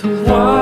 The why?